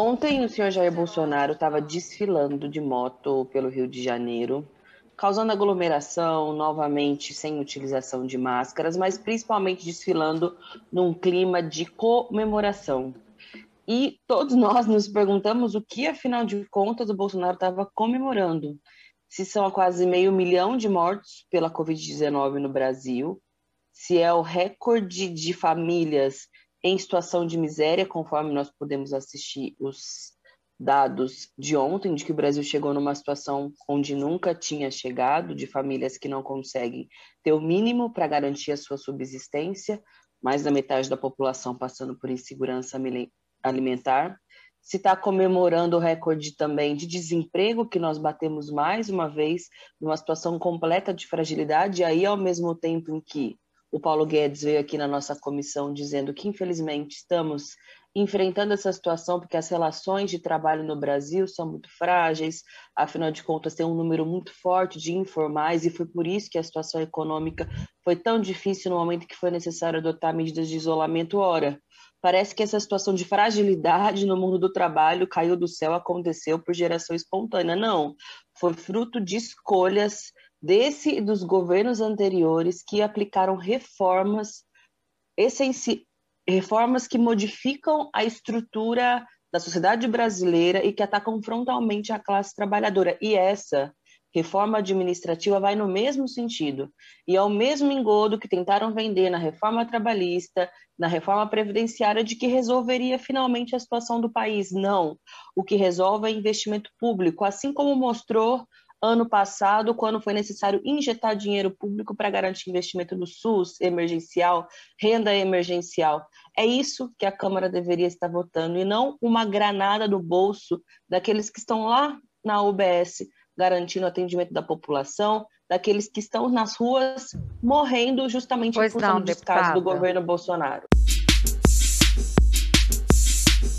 Ontem o senhor Jair Bolsonaro estava desfilando de moto pelo Rio de Janeiro, causando aglomeração, novamente sem utilização de máscaras, mas principalmente desfilando num clima de comemoração. E todos nós nos perguntamos o que, afinal de contas, o Bolsonaro estava comemorando. Se são quase meio milhão de mortos pela Covid-19 no Brasil, se é o recorde de famílias em situação de miséria, conforme nós podemos assistir os dados de ontem, de que o Brasil chegou numa situação onde nunca tinha chegado, de famílias que não conseguem ter o mínimo para garantir a sua subsistência, mais da metade da população passando por insegurança alimentar. Se está comemorando o recorde também de desemprego, que nós batemos mais uma vez, numa situação completa de fragilidade, e aí, ao mesmo tempo em que o Paulo Guedes veio aqui na nossa comissão dizendo que, infelizmente, estamos enfrentando essa situação porque as relações de trabalho no Brasil são muito frágeis, afinal de contas, tem um número muito forte de informais, e foi por isso que a situação econômica foi tão difícil no momento que foi necessário adotar medidas de isolamento. Ora, parece que essa situação de fragilidade no mundo do trabalho caiu do céu, aconteceu por geração espontânea. Não, foi fruto de escolhas desse e dos governos anteriores que aplicaram reformas essenci... reformas que modificam a estrutura da sociedade brasileira e que atacam frontalmente a classe trabalhadora. E essa reforma administrativa vai no mesmo sentido. E é o mesmo engodo que tentaram vender na reforma trabalhista, na reforma previdenciária, de que resolveria finalmente a situação do país. Não. O que resolve é investimento público, assim como mostrou ano passado, quando foi necessário injetar dinheiro público para garantir investimento no SUS emergencial, renda emergencial. É isso que a Câmara deveria estar votando e não uma granada no bolso daqueles que estão lá na UBS garantindo o atendimento da população, daqueles que estão nas ruas morrendo justamente pois por não, dos casos do governo Bolsonaro.